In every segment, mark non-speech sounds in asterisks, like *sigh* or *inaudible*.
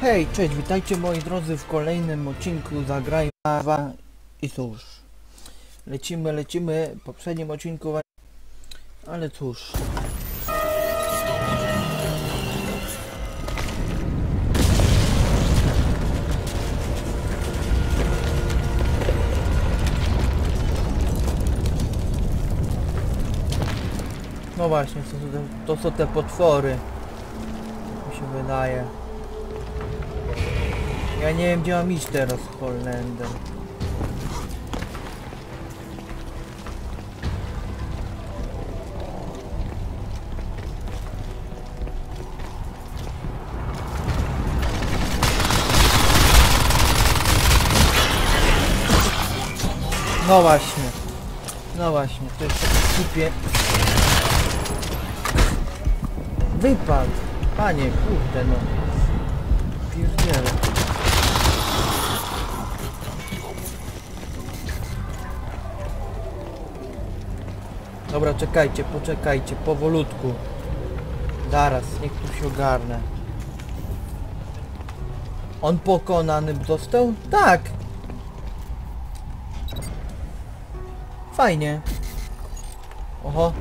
Hej, cześć, witajcie moi drodzy w kolejnym odcinku Zagraj Mawa i cóż, lecimy, lecimy, w poprzednim odcinku, ale cóż. No właśnie, to te, to są te potwory, mi się wydaje. Ja nie wiem gdzie mam iść teraz Holendem. No właśnie. No właśnie, to jest taki kupie. Wypadł. Panie, kurde no. Pierdziele. Dobra, czekajcie, poczekajcie, powolutku. Zaraz, niech tu się ogarnę. On pokonany został? Tak! Fajnie. Oho.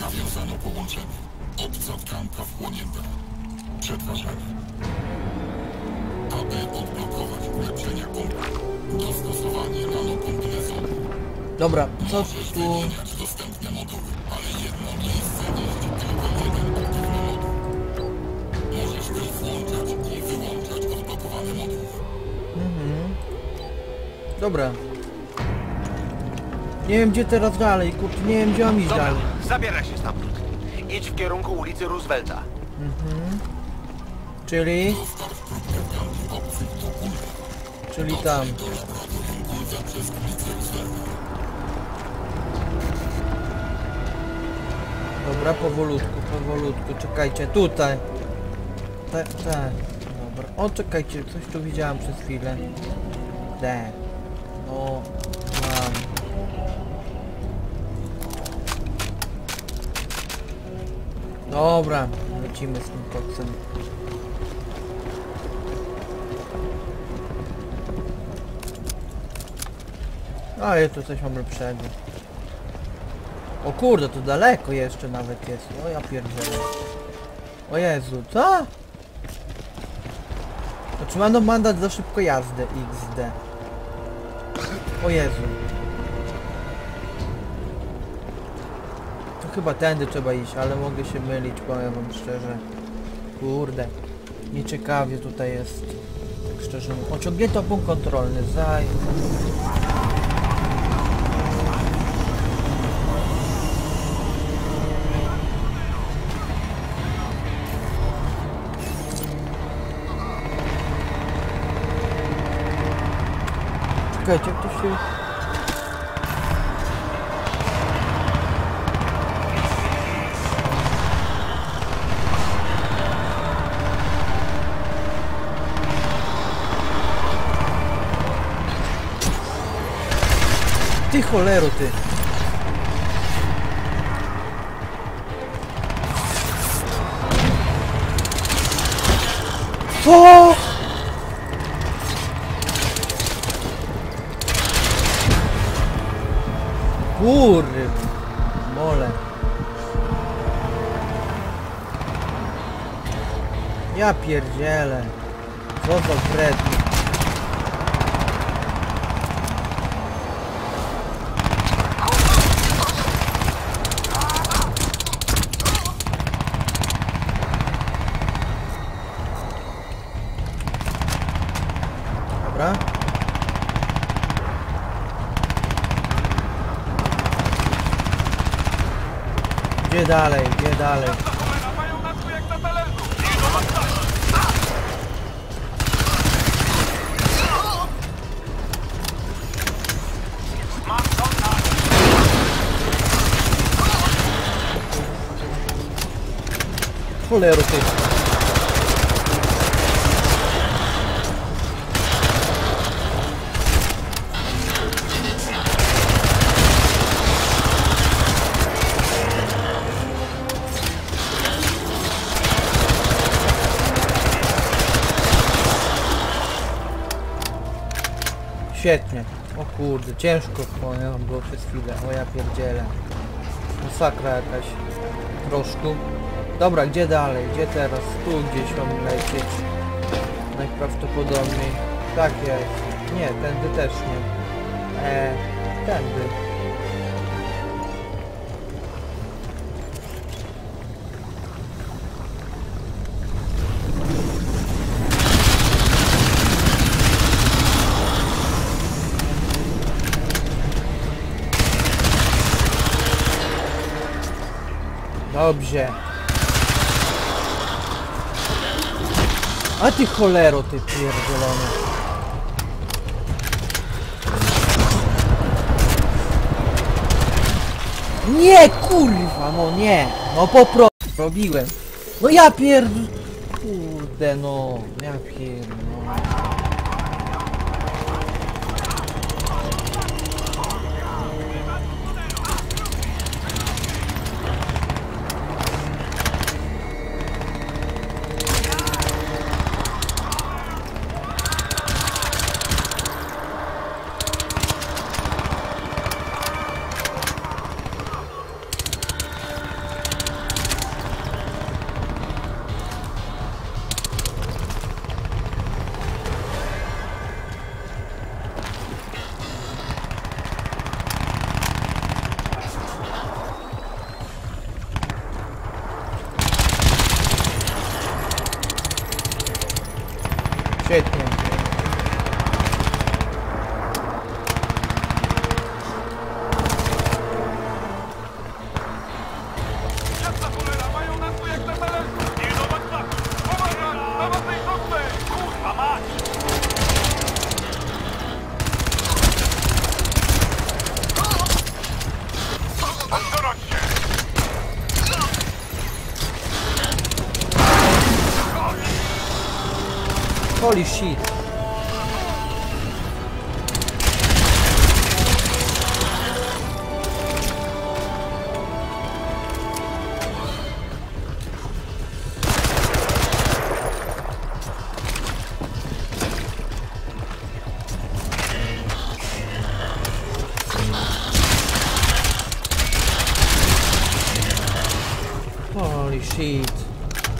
Nawiązano połączenie. Obca tkanka wchłonięta. Przetwarzanie. Aby odblokować ulepszenia kompa. Dobra, co tu... Mhm. Dobra. Nie wiem gdzie teraz dalej, kurde, nie wiem gdzie mam iść Dobra, dalej. zabieraj się stamtąd. Idź w kierunku ulicy Roosevelta. Czyli... Czyli tam. Dobra, powolutku, powolutku, czekajcie, tutaj. Te, te. Dobra, o czekajcie, coś tu widziałem przez chwilę. Te. No, mam. Dobra, lecimy z tym koksem. Ale tu coś mam lepszego. O kurde, to daleko jeszcze nawet jest. O ja pierdzielę. O Jezu, co? Otrzymano mandat za szybko jazdę XD. O Jezu. To chyba tędy trzeba iść, ale mogę się mylić, powiem wam szczerze. Kurde. Nieciekawie tutaj jest. Tak szczerze mówiąc. Ociągnięto punkt kontrolny. Zaj... Czekajcie, jak to się... Ty Kurry, mole. Ja pierdzielę. Co za kredny. Dobra. Gdzie Świetnie. O kurde, ciężko powiem było przez chwilę. O ja pierdzielę. Masakra jakaś. Troszkę. Dobra, gdzie dalej? Gdzie teraz? Tu gdzieś mam lecieć. Najprawdopodobniej. Tak jest. Nie, tędy też nie. Eee, tędy. Dobrze. A ty cholero, ty pierdolony. Nie, kurwa, no nie. No po prostu robiłem. No ja pierd... Kurde, no. Ja pierd... No.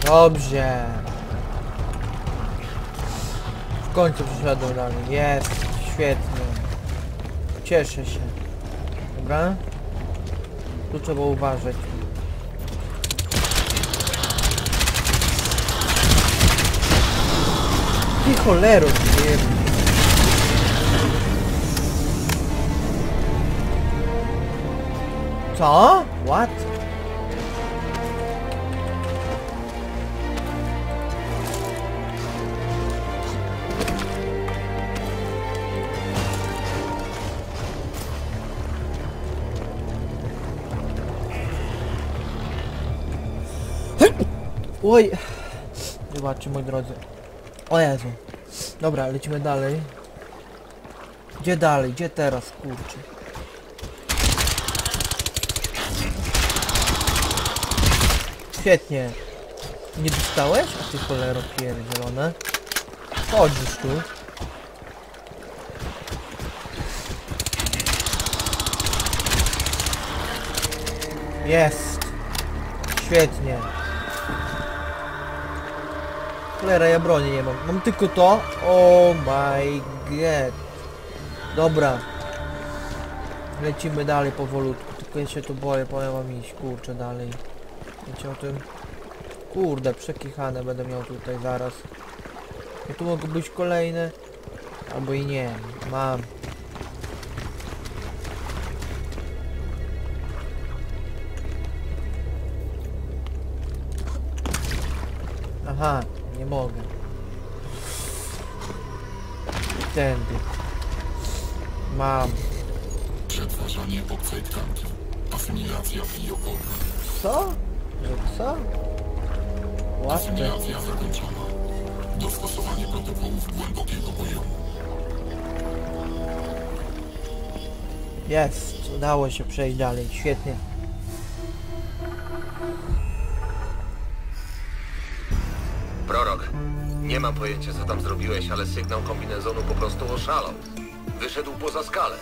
Dobrze. W końcu przyszedłem dalej. Jest. Świetnie. Cieszę się. Dobra. Tu trzeba uważać. Ty cholero, ty. Co? What? Oj. Zobaczcie moi drodzy. O Jezu. Dobra, lecimy dalej. Gdzie dalej? Gdzie teraz, kurczę? Świetnie. Nie dostałeś? A ty cholero pierdzielone. Chodzisz tu. Jest. Świetnie. Cholera, ja broni nie mam. Mam tylko to. Oh my god. Dobra. Lecimy dalej powolutku. Tylko ja się tu boję, powiem wam iść, kurczę, dalej. Wiecie o tym? Kurde, przekichane będę miał tutaj zaraz. I tu mogą być kolejne. Albo i nie. Mam. Aha, mogę. Tędy. Mam. Przetwarzanie obcej tkanki. Asymilacja biopolna. Co? Że co? Łatwe. Asymilacja zakończona. Dostosowanie protokołów głębokiego poziomu. Jest. Udało się przejść dalej. Świetnie. Nie mam pojęcia co tam zrobiłeś, ale sygnał kombinezonu po prostu oszalał. Wyszedł poza skalę.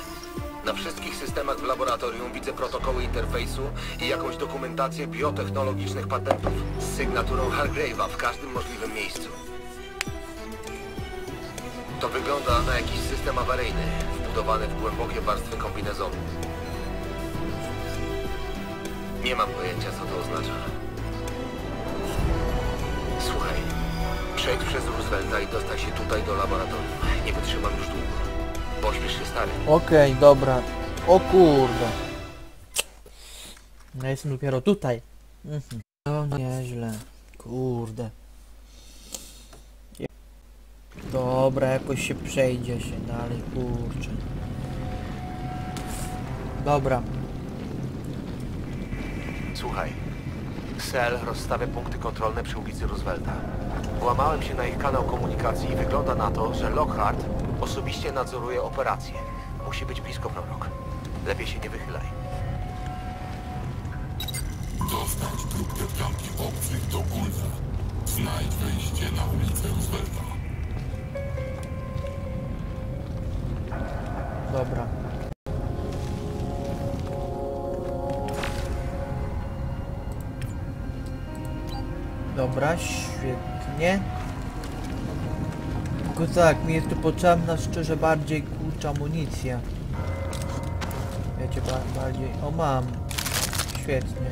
Na wszystkich systemach w laboratorium widzę protokoły interfejsu i jakąś dokumentację biotechnologicznych patentów z sygnaturą Hargrave'a w każdym możliwym miejscu. To wygląda na jakiś system awaryjny, wbudowany w głębokie warstwy kombinezonu. Nie mam pojęcia, co to oznacza. Słuchaj, przejdź przez Roosevelta i dostań się tutaj do laboratorium. Nie wytrzymam już długo. Pośpiesz się, stary. Okej, dobra. O kurde. Ja jestem dopiero tutaj. Mhm. No nieźle. Kurde. Dobra, jakoś się przejdzie się dalej, kurczę. Dobra. Słuchaj. Cell rozstawia punkty kontrolne przy ulicy Roosevelta. Włamałem się na ich kanał komunikacji i wygląda na to, że Lockhart osobiście nadzoruje operację. Musi być blisko prorok. Lepiej się nie wychylaj. Dobra, świetnie. Tylko tak, mi jest tu potrzebna szczerze bardziej kurcza amunicja. Wiecie, ba bardziej... O, mam. Świetnie.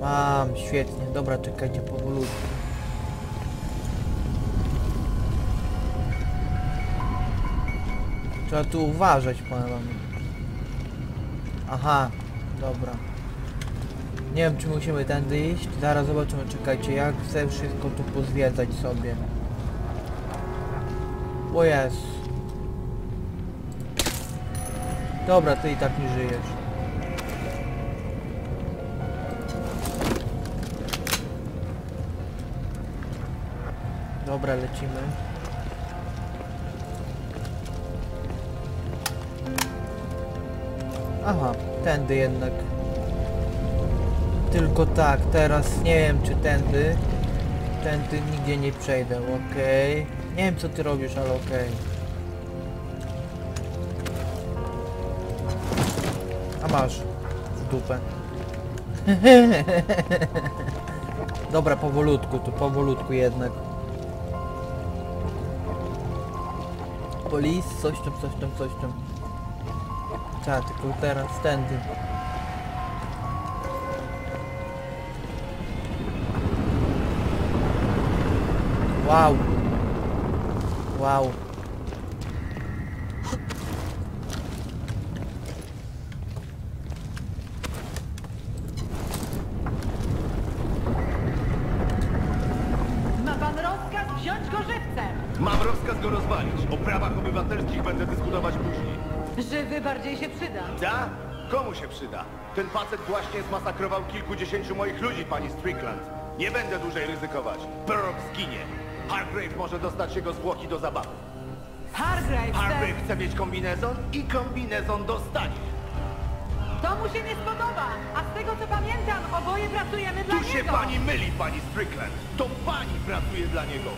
Mam, świetnie. Dobra, czekajcie powolutku. Trzeba tu uważać, powiem wam. Aha, dobra. Nie wiem, czy musimy tędy iść. Zaraz zobaczymy, czekajcie, jak chcę wszystko tu pozwiedzać sobie. O jest. Dobra, ty i tak nie żyjesz. Dobra, lecimy. Aha, tędy jednak. Tylko tak, teraz nie wiem czy tędy. Tędy nigdzie nie przejdę, okej. Nie wiem co ty robisz, ale okej. A masz. W dupę. *laughs* Dobra, powolutku, tu powolutku jednak. Polis, coś tam, coś tam, coś tam. Tak, tylko teraz tędy. Wow. Wow. Ma pan rozkaz wziąć go żywcem. Mam rozkaz go rozwalić. O prawach obywatelskich będę dyskutować później. Żywy bardziej się przyda. Ta? Komu się przyda? Ten facet właśnie zmasakrował kilkudziesięciu moich ludzi, pani Strickland. Nie będę dłużej ryzykować. Burrock zginie. Hargrave może dostać jego zwłoki do zabawy. Hargrave chce... Hargrave chce mieć kombinezon i kombinezon dostanie. To mu się nie spodoba. A z tego co pamiętam, oboje pracujemy dla Tu się niego. pani myli, pani Strickland. To pani pracuje dla niego.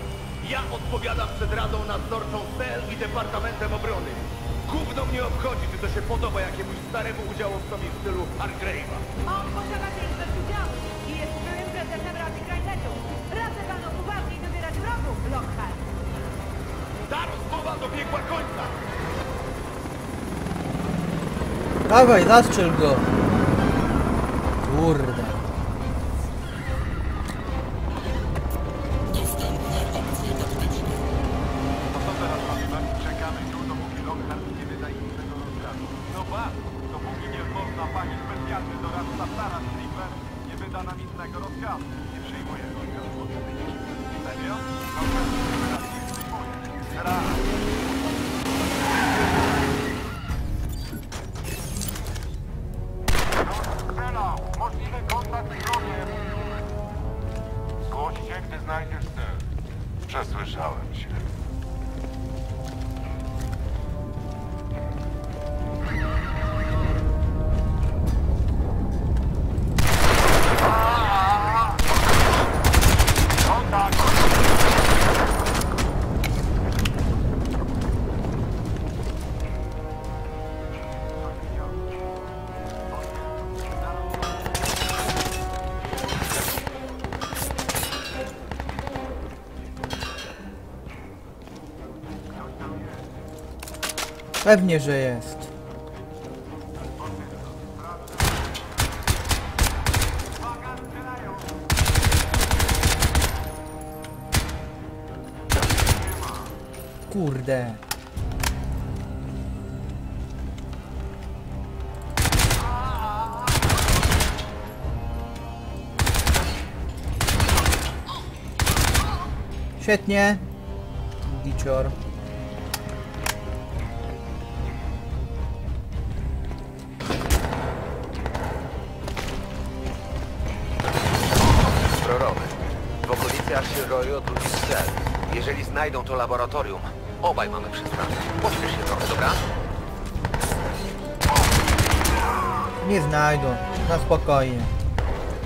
Ja odpowiadam przed Radą Nadzorczą CEL i Departamentem Obrony. Gówno mnie obchodzi, czy to się podoba jakiemuś staremu udziałowcowi w stylu Hargrave'a. On posiada większość dobiegła końca. Dawaj, zastrzel go! Kurde. Pewnie, że jest. Kurde. Świetnie. Gicior. Jeżeli znajdą to laboratorium, obaj mamy przestranę. Pośpiesz się trochę, dobra? Nie znajdą. Na spokojnie.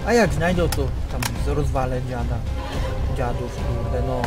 A jak znajdą, to tam rozwalę dziada. Dziadów, kurde, no.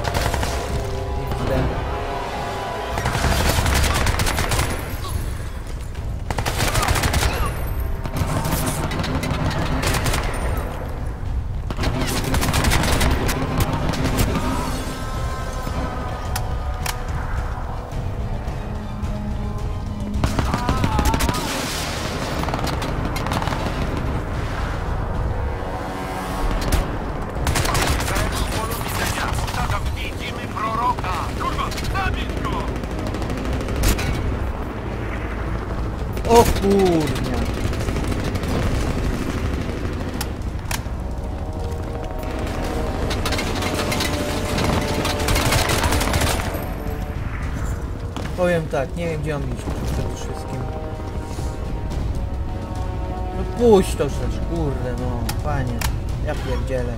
Tak, nie wiem gdzie on iść przede wszystkim. No puść to rzecz, kurde no, panie. Ja pierdzielę.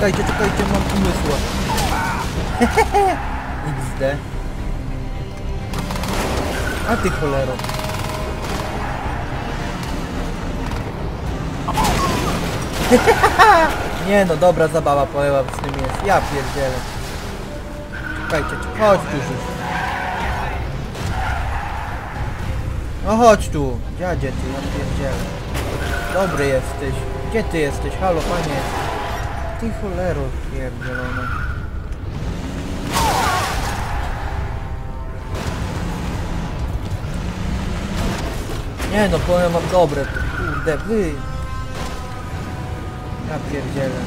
Czekajcie, czekajcie, mam pomysła. *laughs* XD. A ty cholero. *laughs* Nie no, dobra zabawa poewa z tym jest. Ja pierdzielę. Czekajcie, chodź tu już. No chodź tu, dziadzie ty, ja pierdzielę. Dobry jesteś. Gdzie ty jesteś? Halo, panie. Ty cholero pierdzielona. Nie no, powiem wam dobre, to kurde, wy. Ja pierdzielę.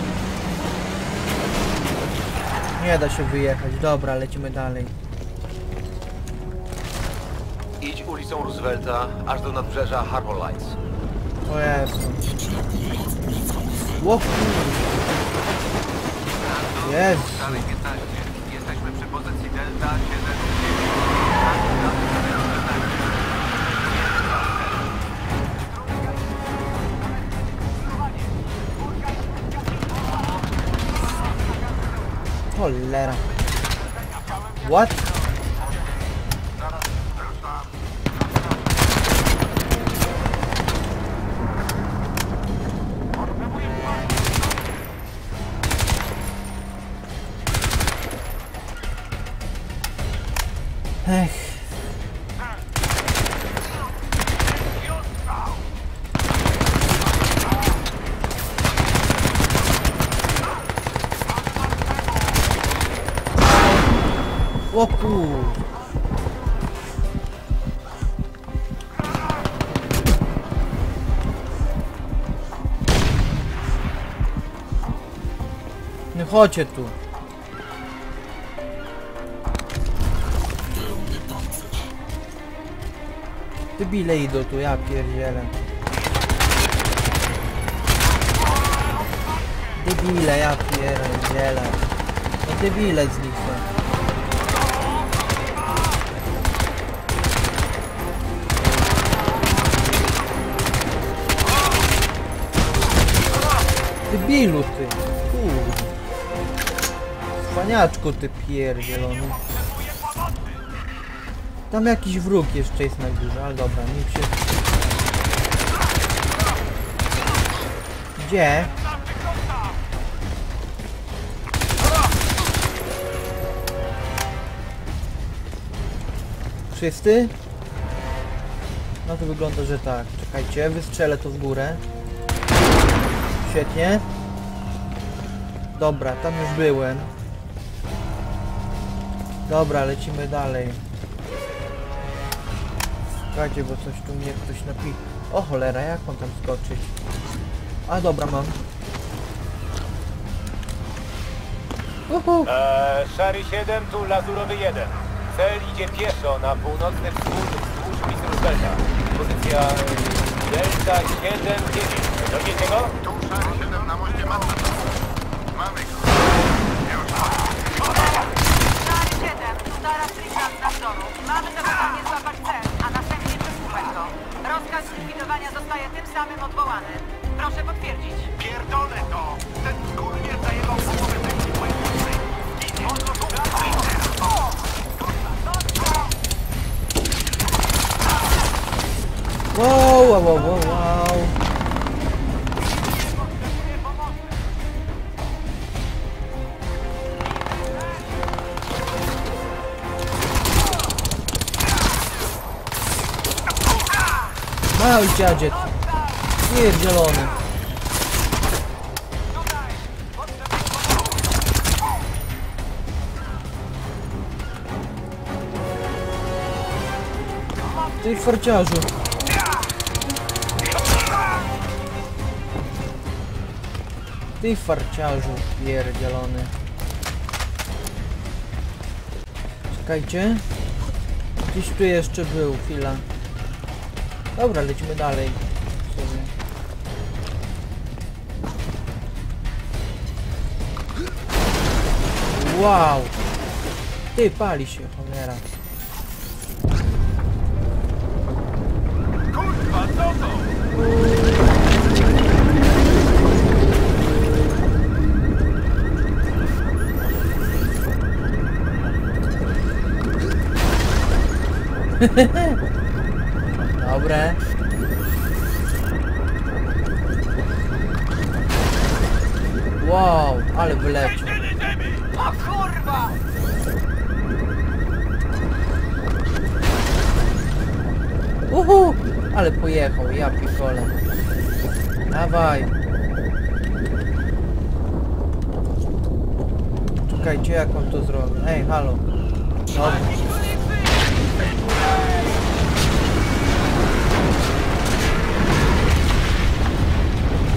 Nie da się wyjechać, dobra, lecimy dalej. Idź ulicą Roosevelta aż do nadbrzeża Harbor Lights. O Jezu. Kurde. Jezu. Dalej 15. Jesteśmy przy pozycji Delta 7. Cholera. What? Chodźcie tu. Debile idą tu, ja pierdzielę. Debile, ja pierdzielę. No debile z nich są. Debilu ty. Kurde. Paniaczku ty pierdzielony. Tam jakiś wróg jeszcze jest na górze, ale dobra, nim się... Gdzie? Wszyscy? No to wygląda, że tak. Czekajcie, wystrzelę to w górę. Świetnie. Dobra, tam już byłem. Dobra, lecimy dalej. Czekajcie, bo coś tu mnie ktoś napi... O cholera, jak on tam skoczyć? A dobra, mam. Uhu. Eee, szary 7, tu lazurowy 1. Cel idzie pieszo na północny wschód wzdłuż Roosevelta. Pozycja Delta 7-9. Dobiecie go? Tu szary 7 na moście Manhattan. Mamy go. Szary 7, tu Tara Strickland na wzoru. Mamy za zadanie złapać cel, a następnie przesłuchać go. Rozkaz zlikwidowania zostaje tym samym odwołany. Proszę potwierdzić. Pierdolę to! Ten skurwiel zajebał połowę sekcji błękitnej. Ginie. On tu Wow, wow, wow, wow, wow. Mały dziadziet. Pierdzielony. Ty farciarzu. Ty farciarzu pierdzielony. Czekajcie. Gdzieś tu jeszcze był, chwila. Dobra, lecimy dalej. Wow! Ty, pali się, cholera. Kurwa, co to? *laughs* Dobre. Wow, ale wyleciał. O kurwa! Uhu! Ale pojechał, ja pikole. Dawaj. Czekajcie, jak on to zrobi. Ej, halo. Dobra.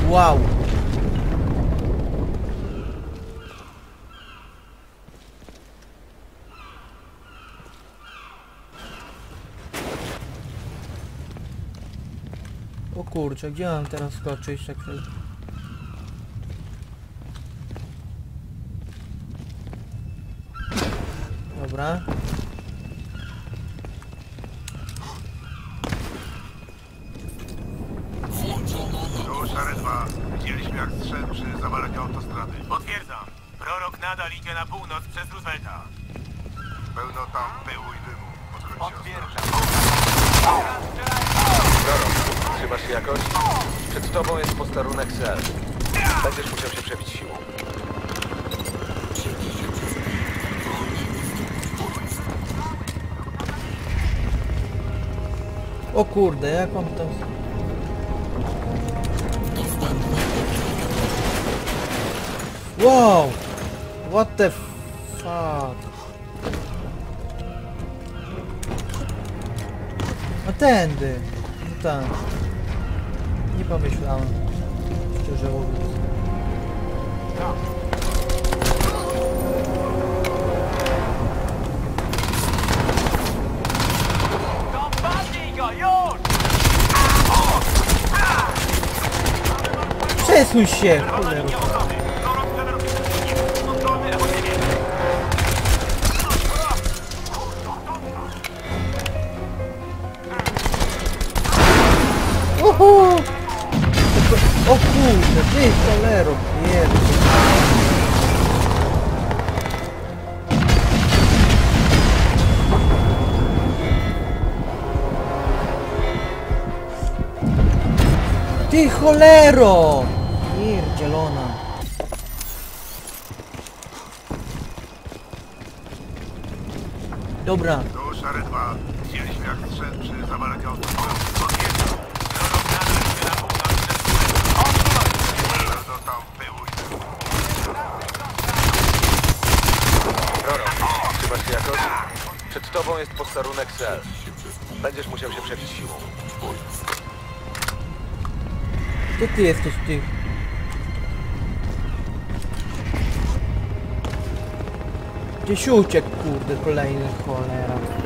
Wow. O kurczę, gdzie mam teraz skoczyć? Tak. Dobra. Tu szary 2. Widzieliśmy jak strzedł przy zawaleniu autostrady. Potwierdzam. Prorok nadal idzie na północ przez Roosevelta. Pełno tam pyłu i dymu. Podchodźcie Prorok, trzymasz się jakoś? Przed tobą jest posterunek cel. Będziesz musiał się przebić siłą. O kurde, jak on tam... Wow! What the fuck? A tędy! No tak. Nie pomyślałem. Szczerze mówiąc. Przesuń się! Cholera. kurde, ty cholero, pierdolę. Ty cholero! Pierdzielona. Dobra. Tu szary 2. Zjedź jak trzęczy, zamarek autobus. Jest posterunek cel. Będziesz musiał się przebić siłą. gdzie ty jesteś ty? Gdzieś uciekł, kurde, kolejny cholera.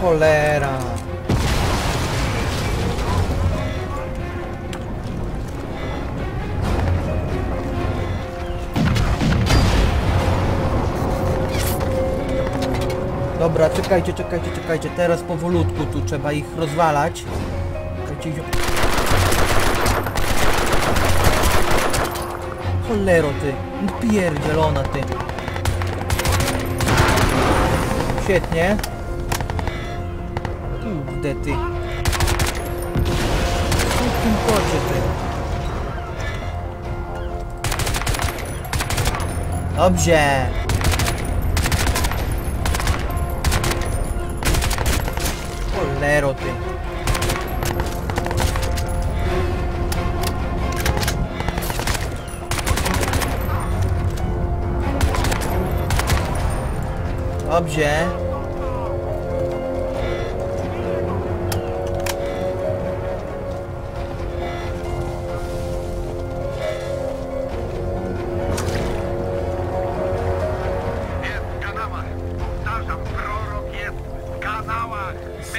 Cholera. Dobra, czekajcie, czekajcie, czekajcie. Teraz powolutku tu trzeba ich rozwalać. Czekajcie, Cholero ty. Pierdzielona ty. Świetnie. Kurde ty. W tym kocie ty. Dobrze.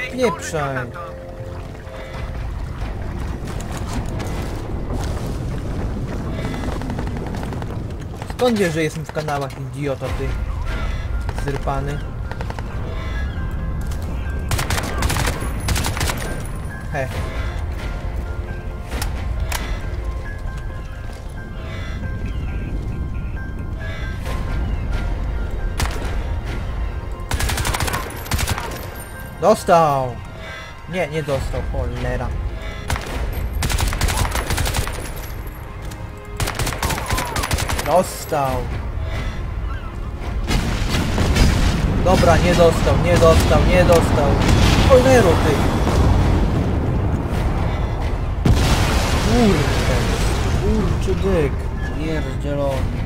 Stąd. Skąd wiesz, że jestem w kanałach, idiota ty? Zrypany. He. Dostał! Nie, nie dostał, cholera. Dostał. Dobra, nie dostał, nie dostał, nie dostał. Cholero ty. Kurde. Kurczy byk. Pierdzielony.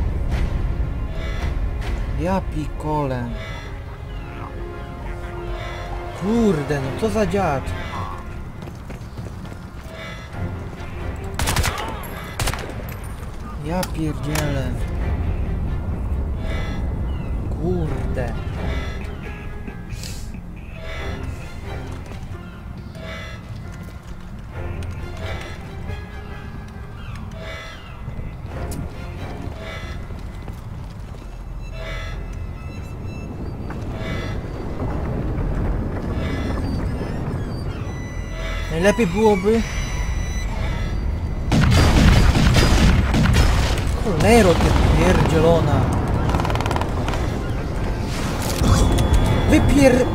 Ja pikole. Kurde, no co za dziad. Ja pierdzielę. Kurde. Najlepiej byłoby... Cholero ty pierdzielona. Wypier...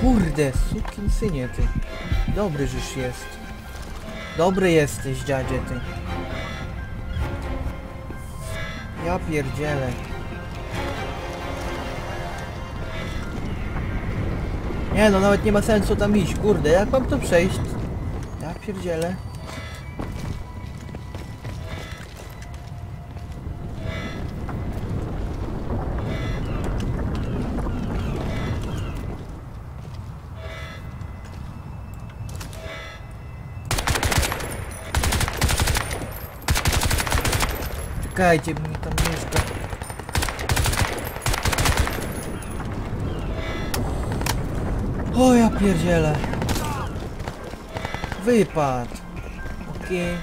Kurde, sukin synie ty. Dobry żeś jest. Dobry jesteś, dziadzie ty. Ja pierdzielę. Nie no, nawet nie ma sensu tam iść, kurde, jak mam to przejść? Ja pierdzielę. Czekajcie, mi tam mieszka. O ja pierdzielę. Wypad. Okej.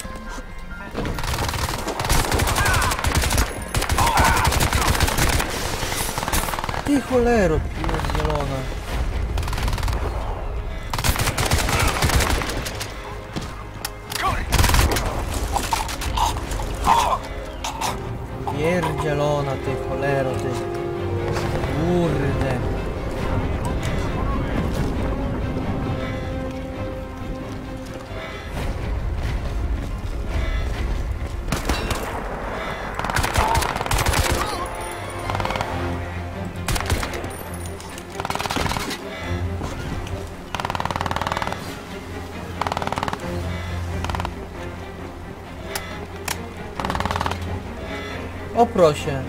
Ty cholero proszę.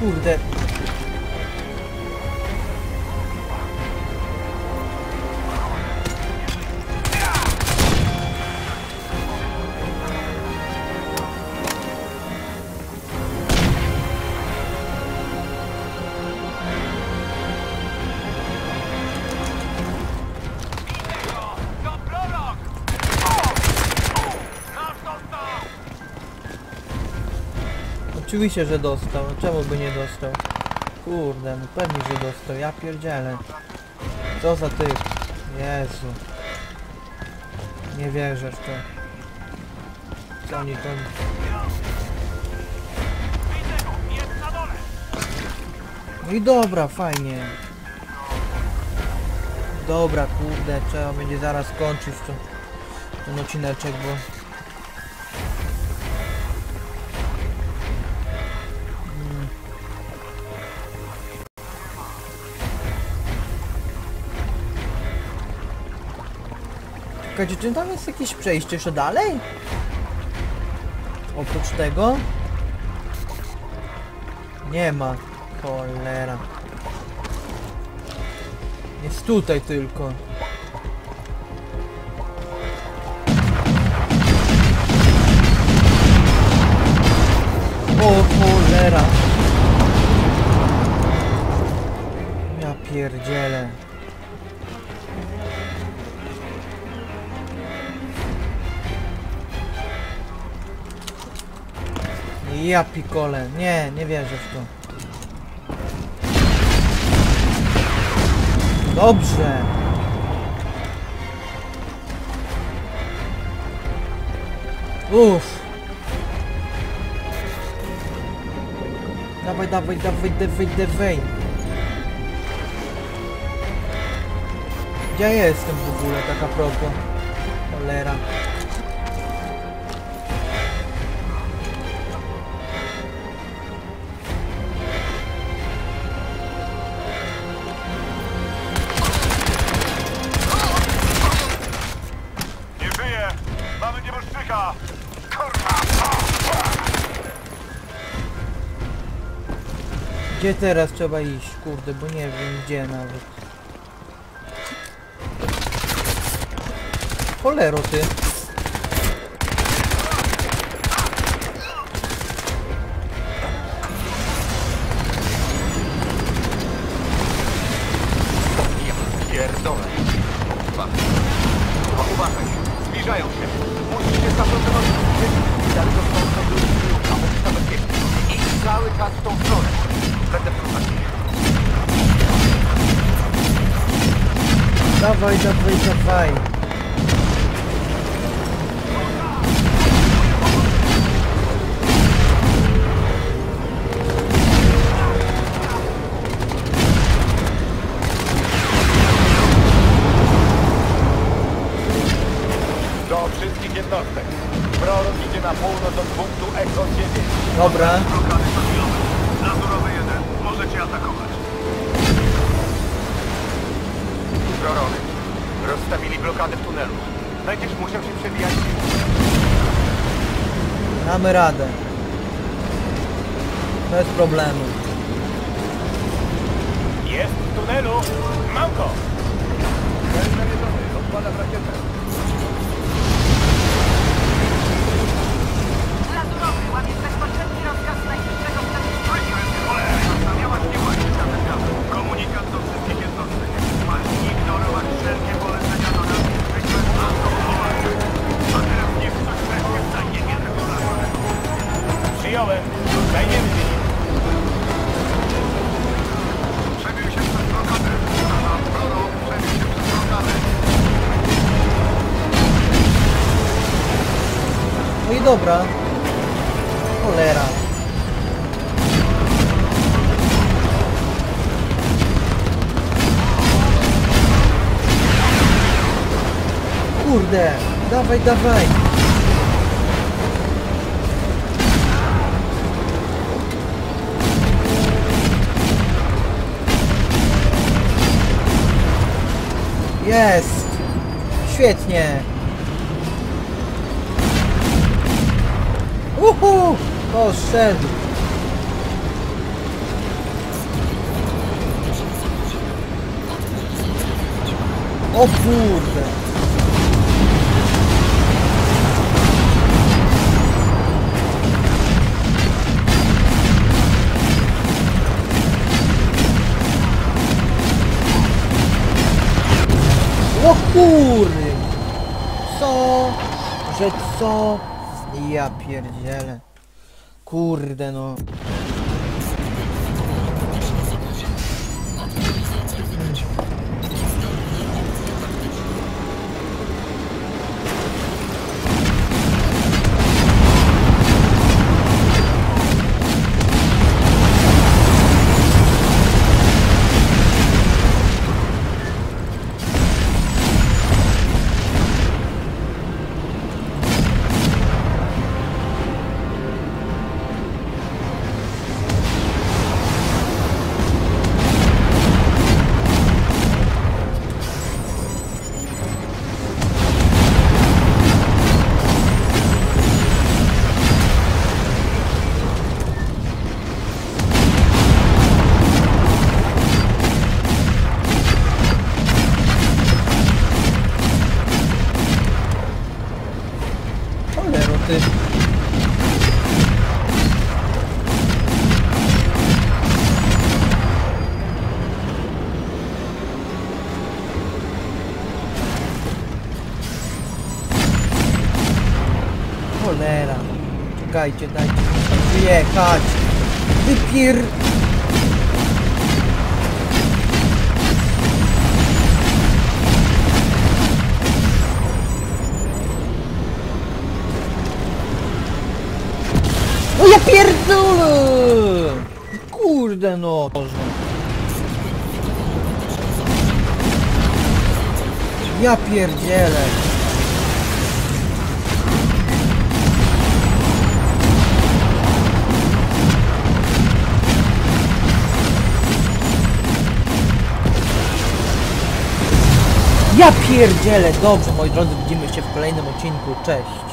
Kurde. Oczywiście, że dostał. Czemu by nie dostał? Kurde, no pewnie, że dostał. Ja pierdzielę. Co za typ? Jezu. Nie wierzę w to. Co oni tam... No i dobra, fajnie. Dobra, kurde, trzeba będzie zaraz kończyć to, ten odcineczek, bo... Czekajcie, czy tam jest jakieś przejście jeszcze dalej? Oprócz tego? Nie ma. Cholera. Jest tutaj tylko. O cholera. Ja pierdzielę. Ja pikole. Nie, nie wierzę w to. Dobrze. Uff. Dawaj, dawaj, dawaj, dawaj, dawaj. Gdzie ja jestem w ogóle, tak a propos? Cholera. Gdzie teraz trzeba iść? Kurde, bo nie wiem gdzie nawet. Cholero ty. Dawaj, dawaj, dawaj. Do Damy radę. Bez problemu. Jest w tunelu. Mam go. Odpalam rakietę. Przyjąłem. Zajmiemy się nim. Przebił się przez blokadę. Aha, prorok przebił się przez blokadę. No i dobra. Cholera. Kurde, dawaj, dawaj. Jest! Świetnie! Uhu! Poszedł! O kurde! Kury! Co? Że co? Ja pierdzielę. Kurde no. Dajcie tam wyjechać. Wypier... O ja pierdolę! Kurde no. Ja pierdzielę. Ja pierdzielę. Dobrze, moi drodzy, widzimy się w kolejnym odcinku. Cześć.